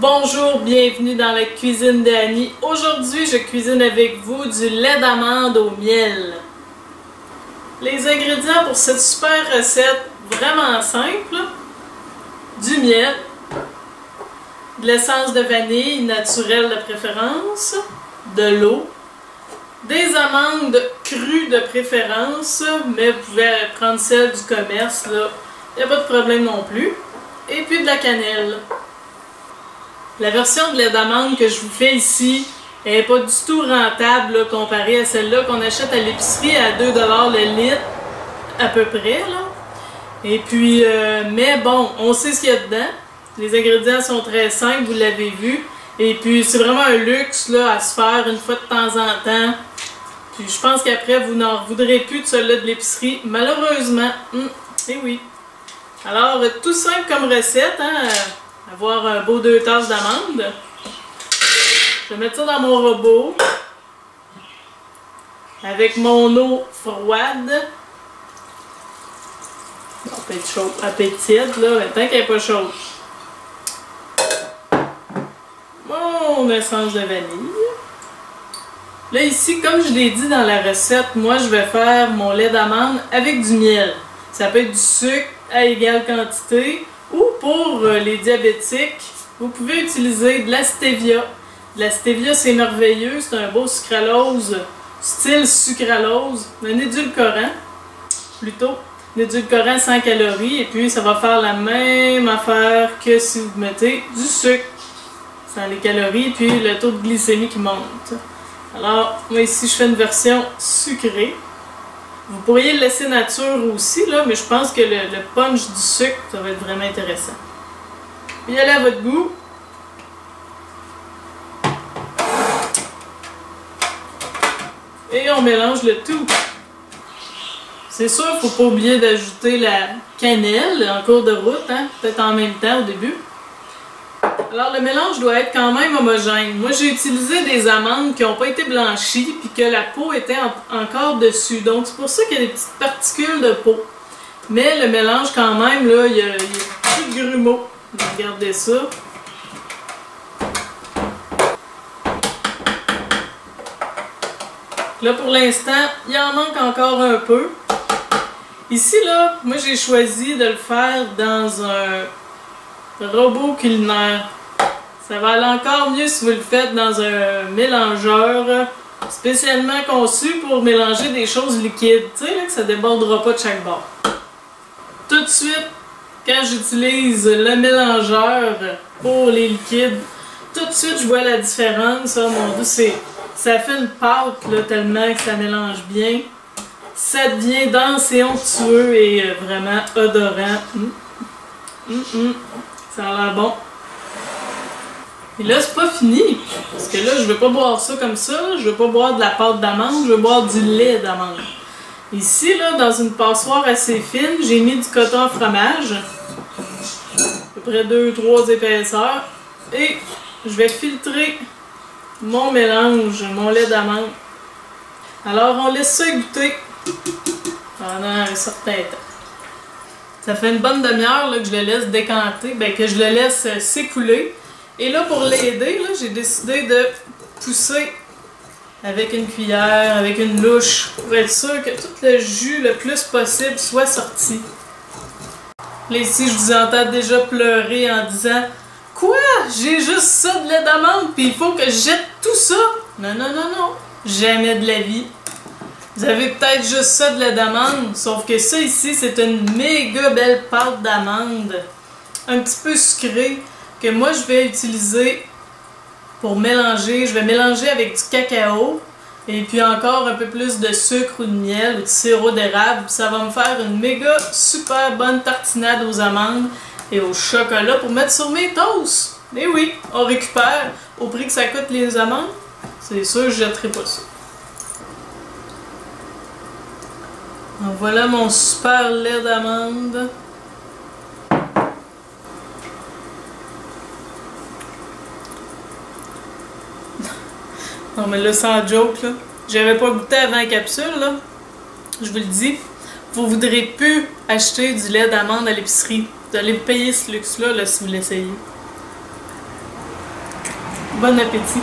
Bonjour, bienvenue dans la cuisine d'Annie. Aujourd'hui, je cuisine avec vous du lait d'amande au miel. Les ingrédients pour cette super recette vraiment simple, du miel, de l'essence de vanille naturelle de préférence, de l'eau, des amandes crues de préférence, mais vous pouvez prendre celles du commerce, il n'y a pas de problème non plus, et puis de la cannelle. La version de lait d'amande que je vous fais ici n'est pas du tout rentable comparée à celle-là qu'on achète à l'épicerie à 2$ le litre, à peu près. Là. Et puis, euh, mais bon, on sait ce qu'il y a dedans. Les ingrédients sont très simples, vous l'avez vu. Et puis, c'est vraiment un luxe là, à se faire une fois de temps en temps. Puis, je pense qu'après, vous n'en voudrez plus de celle-là de l'épicerie. Malheureusement. Hum, eh oui. Alors, tout simple comme recette. Hein? Avoir un beau deux tasses d'amandes. Je vais mettre ça dans mon robot avec mon eau froide. Elle peut être être tiède, là, tant qu'elle n'est pas chaude. Mon essence de vanille. Là, ici, comme je l'ai dit dans la recette, moi, je vais faire mon lait d'amande avec du miel. Ça peut être du sucre à égale quantité ou pour euh, les diabétiques, vous pouvez utiliser de la stevia. De la stevia, c'est merveilleux, c'est un beau sucralose, style sucralose, un édulcorant, plutôt. Un édulcorant sans calories, et puis ça va faire la même affaire que si vous mettez du sucre sans les calories, puis le taux de glycémie qui monte. Alors, moi ici, je fais une version sucrée. Vous pourriez le laisser nature aussi, là, mais je pense que le, punch du sucre, ça va être vraiment intéressant. Y allez à votre goût. Et on mélange le tout. C'est sûr, faut pas oublier d'ajouter la cannelle en cours de route, hein, peut-être en même temps au début. Alors le mélange doit être quand même homogène. Moi j'ai utilisé des amandes qui n'ont pas été blanchies puis que la peau était encore dessus. Donc c'est pour ça qu'il y a des petites particules de peau. Mais le mélange quand même, là, il y a, il y a des petits grumeaux. Regardez ça. Là pour l'instant, il en manque encore un peu. Ici là, moi j'ai choisi de le faire dans un robot culinaire. Ça va aller encore mieux si vous le faites dans un mélangeur spécialement conçu pour mélanger des choses liquides. Tu sais, que ça débordera pas de chaque bord. Tout de suite, quand j'utilise le mélangeur pour les liquides, tout de suite, je vois la différence. Oh mon dieu, ça fait une pâte là, tellement que ça mélange bien. Ça devient dense et onctueux et vraiment odorant. Hum. Hum, hum. Ça a l'air bon. Et là, c'est pas fini. Parce que là, je veux pas boire ça comme ça. Je veux pas boire de la pâte d'amande. Je veux boire du lait d'amande. Ici, là, dans une passoire assez fine, j'ai mis du coton fromage. À peu près 2-3 épaisseurs. Et je vais filtrer mon mélange, mon lait d'amande. Alors, on laisse ça goûter pendant un certain temps. Ça fait une bonne demi-heure que je le laisse décanter, ben, que je le laisse euh, s'écouler. Et là, pour l'aider, j'ai décidé de pousser avec une cuillère, avec une louche, pour être sûr que tout le jus le plus possible soit sorti. Là, ici, je vous entends déjà pleurer en disant Quoi? J'ai juste ça de lait d'amande, puis il faut que je jette tout ça Non, non, non, non. Jamais de la vie. Vous avez peut-être juste ça de lait d'amande, sauf que ça ici, c'est une méga belle pâte d'amande, un petit peu sucrée, que moi je vais utiliser pour mélanger. Je vais mélanger avec du cacao et puis encore un peu plus de sucre ou de miel ou de sirop d'érable. Ça va me faire une méga super bonne tartinade aux amandes et au chocolat pour mettre sur mes toasts. Et oui, on récupère au prix que ça coûte les amandes. C'est sûr, je jetterai pas ça. Voilà mon super lait d'amande. Non, mais là, sans joke, là. J'avais pas goûté avant la capsule, là. Je vous le dis. Vous voudrez plus acheter du lait d'amande à l'épicerie. Vous allez payer ce luxe-là, là, si vous l'essayez. Bon appétit!